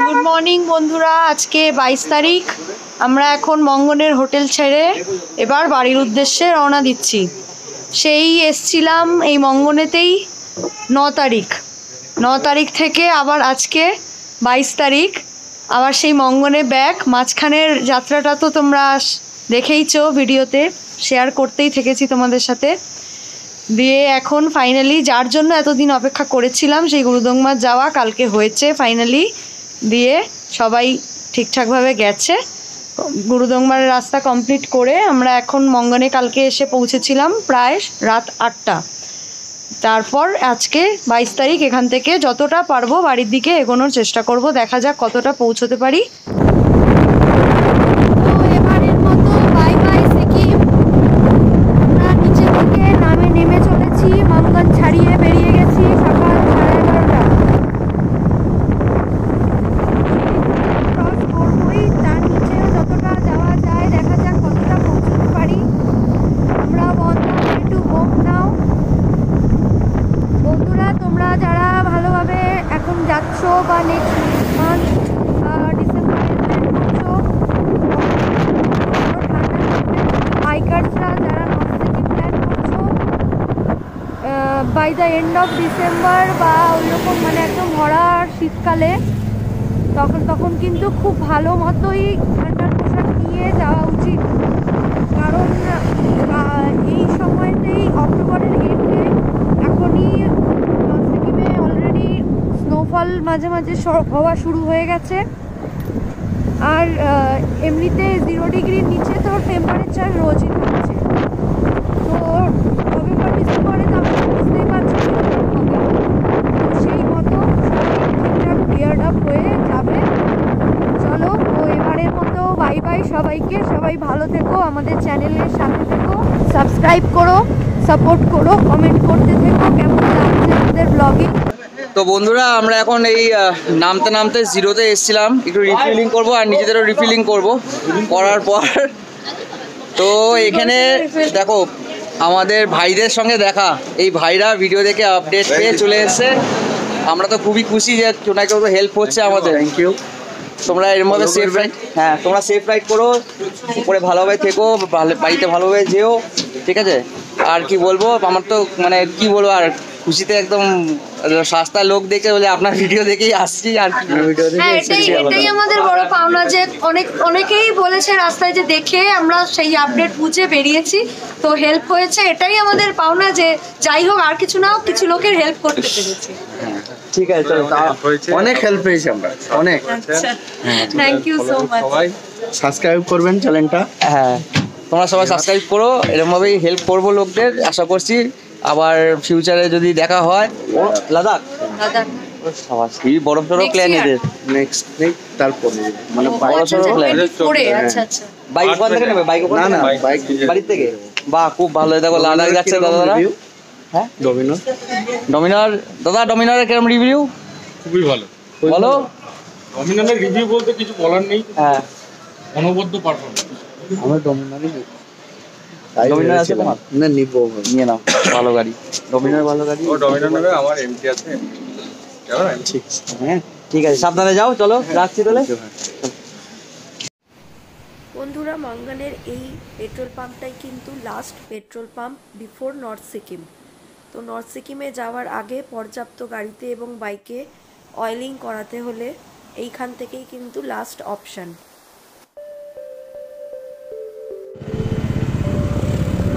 Good morning বন্ধুরা। আজকে বাইশ তারিখ। আমরা এখন মঙ্গনের হোটেল ছেড়ে এবার বাড়ির উদ্দেশ্যে রওনা দিচ্ছি। সেই এসছিলাম এই মঙ্গনেতেই ন তারিখ। ন তারিখ থেকে আবার আজকে বাইশ তারিখ। আবার সেই মঙ্গনে ব্যাক মাঝখানের যাত্রাটা তো তোমরা দেখেইছো ভিডিওতে। শেয়ার করতেই থেকেছি তোমাদের সাথে। দিয়ে এখন ফাইনালি যার জন্য এতদিন অপেক্ষা করেছিলাম, সেই গুরুদংমার যাওয়া কালকে হয়েছে ফাইনালি। দিয়ে সবাই ঠিকঠাকভাবে গেছে। গুরুদংমার রাস্তা কমপ্লিট করে আমরা এখন মঙ্গনে কালকে এসে পৌঁছেছিলাম প্রায় রাত আটটা। তারপর আজকে বাইশ তারিখ এখান থেকে যতটা পারব বাড়ির দিকে এগোনোর চেষ্টা করব, দেখা যাক কতটা পৌঁছতে পারি তো এবারের মতো বাই বাই সিকিম আমরা নিচে থেকে নামে নেমে চলেছি মঙ্গন ছাড়িয়ে বেরিয়ে গেছি সকাল সাড়ে এগারোটা ক্রস করবই তার নিচেও যতটা যাওয়া যায় দেখা যাক কতটা পৌঁছতে পারি আমরা বন্ধ টু হোম নাও বন্ধুরা তোমরা যারা ভালোভাবে এখন যাচ্ছ বা নেক্সট মান্থ ডিসেম্বরে প্ল্যান করছ হাইকার্সরা যারা নর্থ সিকিম প্ল্যান করছ by the end of December বা ওইরকম মানে একদম ভরা শীতকালে, তখন তখন কিন্তু খুব ভালো মতোই ঠান্ডার পোশাক নিয়ে যাওয়া উচিত। কারণ এই সময়তেই অক্টোবরের এন্ডে এখনই সিকিমে অলরেডি স্নোফল মাঝে মাঝে হওয়া শুরু হয়ে গেছে। আর এমনিতে জিরো ডিগ্রির নিচে তো টেম্পারেচার রোজই থাকছে। তো, নভেম্বর, ডিসেম্বরে তো আমরা বুঝতেই পারছি কীরকম হবে তো সেই মতো সবাই ঠিকঠাক আপ হয়ে যাবে। চলো, তো এবারের মতো বাই বাই সবাইকে। সবাই ভালো থেকো, আমাদের চ্যানেলের সাথে থেকো। সাবস্ক্রাইব করো সাপোর্ট করো কমেন্ট করতে থেকো। কেমন লাগছে আমাদের ব্লগিং তো বন্ধুরা, আমরা এখন এই নামতে নামতে জিরোতে এসেছিলাম। একটু রিফিলিং করব আর নিজেদেরও রিফিলিং করব করার পর। তো এখানে দেখো, আমাদের ভাইদের সঙ্গে দেখা। এই ভাইরা ভিডিও দেখে আপডেট পেয়ে চলে এসেছে। আমরা তো খুবই খুশি যে কেউ না কেউ হেল্প হচ্ছে আমাদের। থ্যাংক ইউ তোমরা এর মধ্যে সেফ রাইড হ্যাঁ তোমরা সেফ রাইড করো উপরে ভালোভাবে থেকো বাড়িতে ভালোভাবে যেও ঠিক আছে? আর কি বলব আমার তো মানে কি বলব আর খুশিতে একদম সস্তা লোক দেখে বলে আপনার ভিডিও দেখেই আসছি আর কি ভিডিও হ্যাঁ এটাই এটাই আমাদের বড় পাওনা যে অনেক অনেকেই বলেছে রাস্তায় যে দেখে আমরা সেই আপডেট বুঝে বেরিয়েছি তো হেল্প হয়েছে। এটাই আমাদের পাওনা যে যাই হোক আর কিছু না হোক কিছু লোকের হেল্প করতে পেরেছি। ঠিক আছে চলো তা- অনেক হেল্প পেয়েছি আমরা। অনেক। আচ্ছা। থ্যাংক ইউ সো মাচ সবাই সাবস্ক্রাইব করবেন চ্যানেলটা হ্যাঁ। তোমরা সবাই সাবস্ক্রাইব করো এরকমভাবেই হেল্প করব লোকদের আশা করছি আবার ফিউচারে যদি দেখা হয় ও লাদাখ? দাদা সবার কি বড় সড়ো প্ল্যান এদের? নেক্সট উইক তারপরে। মানে বাইক আচ্ছা, সড়ো আচ্ছা, আচ্ছা আচ্ছা। বাইক ওখান থেকে নেবে? বাইক না না বাইক বাড়ির থেকে। বাহ খুব ভালো। দেখো লাদাখ যাচ্ছে দাদারা। হ্যাঁ? ডমিনার। দাদা ডমিনারের কেরম রিভিউ খুবই ভালো। বলো। অমিনানের রিভিউ বলতে কিছু বলার নেই। হ্যাঁ। অনবদ্য পারফরমেন্স আমার ডমিনারই Dominar আছে তোমার? না নিব নিয়ে নাও ভালো গাড়ি। ডমিনার ভালো গাড়ি। ও ডমিনার নেবে আমার এমটি আছে। কেমন? ঠিক হ্যাঁ ঠিক আছে সাবধানে যাও চলো রাখছি তাহলে। বন্ধুরা মঙ্গনের এই পেট্রোল পাম্পটাই কিন্তু last petrol pump before north Sikkim তো নর্থ সিকিমে যাওয়ার আগে পর্যাপ্ত গাড়িতে এবং বাইকে অয়েলিং করাতে হলে এইখান থেকেই কিন্তু লাস্ট অপশান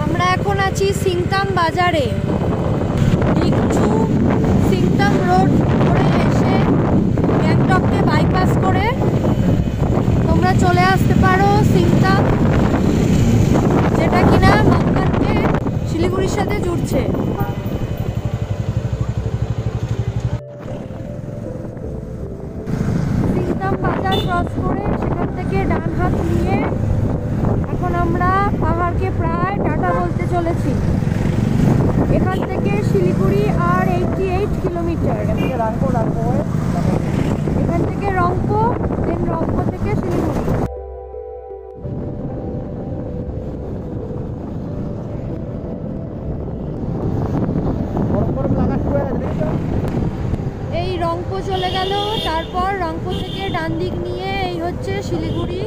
আমরা এখন আছি সিংতাম বাজারে। সিংতাম রোড ধরে এসে গ্যাংটককে বাইপাস করে তোমরা চলে আসতে পারো সিংতাম যেটা কিনা মঙ্গনকে শিলিগুড়ির সাথে জুড়ছে সিংতাম বাজার ক্রস করে সেখান থেকে ডান হাত নিয়ে এখন আমরা পাহাড়কে প্রায় টাটা বলতে চলেছি। এখান থেকে শিলিগুড়ি আর এইটটি এইট কিলোমিটার। এখান থেকে রংপো দেন রংপো থেকে শিলিগুড়ি। এই রংপো চলে গেল। তারপর রংপুর থেকে ডান দিক নিয়ে এই হচ্ছে শিলিগুড়ি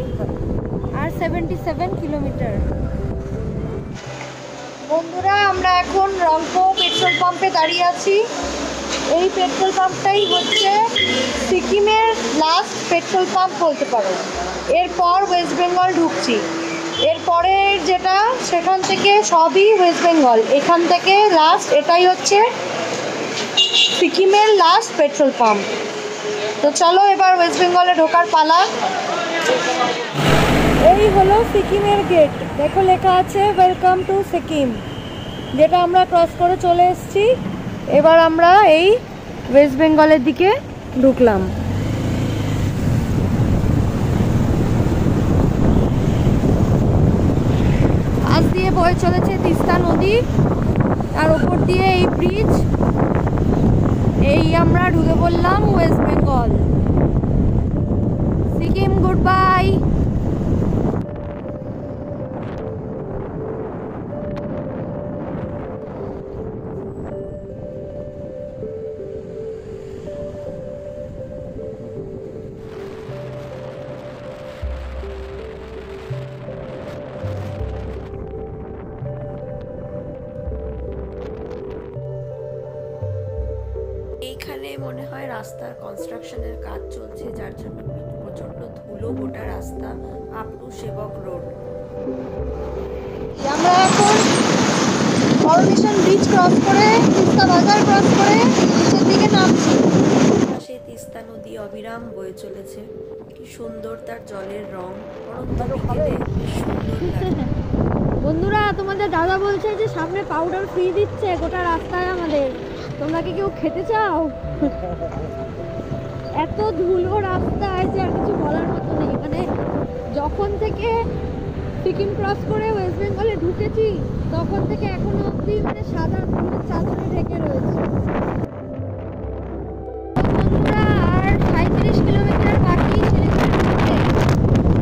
আর সেভেন্টি সেভেন কিলোমিটার। বন্ধুরা, আমরা এখন রংপুর পেট্রোল পাম্পে দাঁড়িয়ে আছি। এই পেট্রোল পাম্পটাই হচ্ছে সিকিমের লাস্ট পেট্রোল পাম্প বলতে পারো। এরপর ওয়েস্ট বেঙ্গল ঢুকছি। এরপরে যেটা, সেখান থেকে সবই ওয়েস্ট বেঙ্গল এখান থেকে লাস্ট এটাই হচ্ছে সিকিমের লাস্ট পেট্রোল পাম্প। তো চলো এবার ওয়েস্ট বেঙ্গলে ঢোকার পালা। হলো সিকিমের গেট দেখো লেখা আছে ওয়েলকাম টু সিকিম যেটা আমরা ক্রস করে চলে এসেছি। এবার আমরা এই ওয়েস্ট বেঙ্গলের দিকে ঢুকলাম। আজ দিয়ে বয়ে চলেছে তিস্তা নদী। তার উপর দিয়ে এই ব্রিজ এই আমরা ঢুকে পড়লাম ওয়েস্ট বেঙ্গল সিকিম গুড বাই রাস্তার কনস্ট্রাকশনের কাজ চলছে যার জন্য প্রচণ্ড ধুলো গোটা রাস্তা আপ টু সেবক রোড আমরা এখন করোনেশন ব্রিজ ক্রস করে তিস্তা বাজার ক্রস করে নিচের দিকে নামছি। পাশে তিস্তা নদী অবিরাম বয়ে চলেছে। কি সুন্দর তার জলের রং বন্ধুরা তোমাদের দাদা বলছে যে সামনে পাউডার ফ্রি দিচ্ছে গোটা রাস্তায় আমাদের। তোমরা কি কেউ খেতে চাও? এত ধুলো রাস্তায় যে আর কিছু বলার মতো নেই। মানে যখন থেকে সিকিম ক্রস করে ওয়েস্ট বেঙ্গলে ঢুকেছি, তখন থেকে এখনও অবধি মানে সাদা ধুলোর চাদরে ঢেকে রয়েছে বন্ধুরা আর সাঁত্রিশ কিলোমিটার বাকি শিলিগুড়ি ঢুকতে।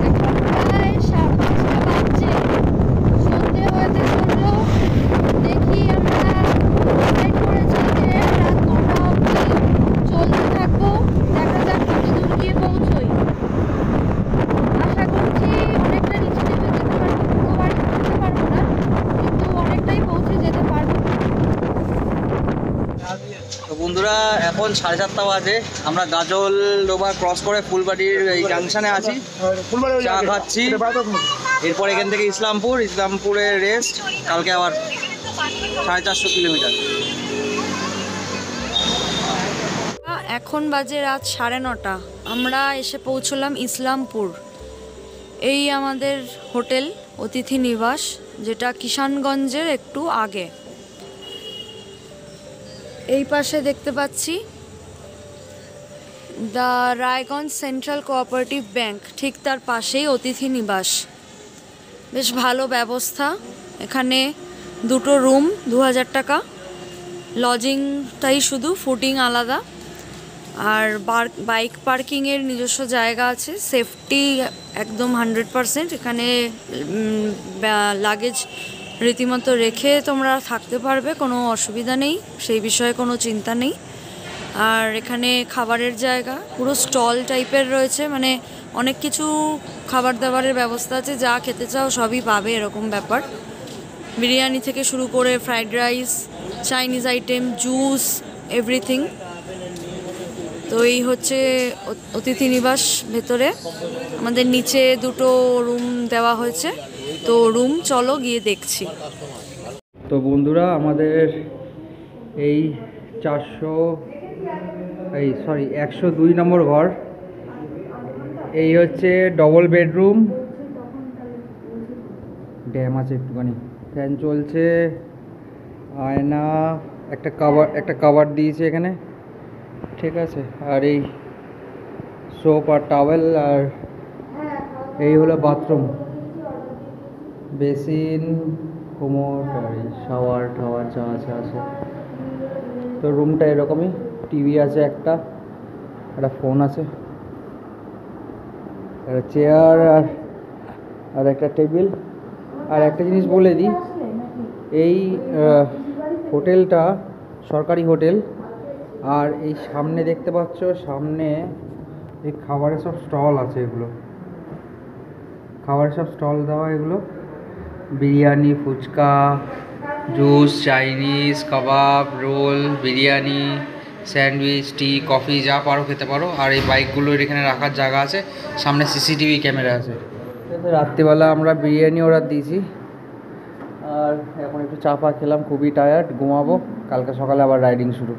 এখন প্রায় সাড়ে পাঁচটা বাজছে সন্ধে হতে চলল দেখি আমরা ডিসাইড করেছি যে রাত নটা অবধি চলতে থাকব দেখা যাক কত দূর গিয়ে পৌঁছোই আশা করছি অনেকটা নিচে নেমে যেতে পারব পুরো বাড়ি পৌঁছতে পারব না কিন্তু অনেকটাই পৌঁছে যেতে পারব তো বন্ধুরা এখন সাড়ে চারটা বাজে। আমরা গাজল ডোবা ক্রস করে ফুলবাড়ির এই জাংশনে আছি। চা খাচ্ছি। এরপর এখান থেকে ইসলামপুর। ইসলামপুরে রেস্ট কালকে আবার সাড়ে চারশো কিলোমিটার। এখন বাজে রাত সাড়ে নটা। আমরা এসে পৌঁছলাম ইসলামপুর। এই আমাদের হোটেল অতিথি নিবাস যেটা কিষানগঞ্জের একটু আগে। এই পাশে দেখতে পাচ্ছি the Raiganj central cooperative bank ঠিক তার পাশেই অতিথি নিবাস। বেশ ভালো ব্যবস্থা। এখানে দুটো রুম দু হাজার টাকা। লজিংটাই শুধু ফুডিং আলাদা। আর বাইক পার্কিংয়ের নিজস্ব জায়গা আছে। সেফটি একদম হান্ড্রেড পারসেন্ট। এখানে লাগেজ রীতিমতো রেখে তোমরা থাকতে পারবে, কোনো অসুবিধা নেই। সেই বিষয়ে কোনো চিন্তা নেই। আর এখানে খাবারের জায়গা, পুরো স্টল টাইপের রয়েছে মানে অনেক কিছু খাবার দাবারের ব্যবস্থা আছে, যা খেতে চাও সবই পাবে, এরকম ব্যাপার। বিরিয়ানি থেকে শুরু করে fried rice, Chinese item, juice, everything. তো এই হচ্ছে অতিথি নিবাস ভেতরে। আমাদের নিচে দুটো রুম দেওয়া হয়েছে। তো রুম, চলো গিয়ে দেখছি। তো বন্ধুরা, আমাদের এই চারশো, এই সরি একশো দুই নম্বর ঘর। এই হচ্ছে ডবল বেডরুম ড্যাম আছে একটুখানি। ফ্যান চলছে, আয়না, একটা কাভার একটা কাভার দিয়েছে এখানে। ঠিক আছে, আর এই সোপ আর টাওয়েল আর এই হলো bathroom basin commode shower tower tower যা আছে আছে। তো রুমটা এরকমই টিভি আছে একটা একটা ফোন আছে, একটা চেয়ার আর আর একটা টেবিল আর একটা জিনিস বলে দিই, এই হোটেলটা সরকারি হোটেল, আর এই সামনে দেখতে পাচ্ছ, সামনে এই খাবারের সব স্টল আছে এগুলো। খাবারের সব স্টল দেওয়া এগুলো। Biryani, fuchka juice, Chinese, kebab, roll, biryani, sandwich, tea, coffee, যা পারো খেতে পারো। আর এই বাইকগুলোর এখানে রাখার জায়গা আছে। সামনে সিসিটিভি ক্যামেরা আছে। রাত্রিবেলা আমরা বিরিয়ানি অর্ডার দিয়েছি। আর এখন একটু চা পা খেলাম, খুবই টায়ার্ড ঘুমাবো। কালকে সকালে আবার রাইডিং শুরু।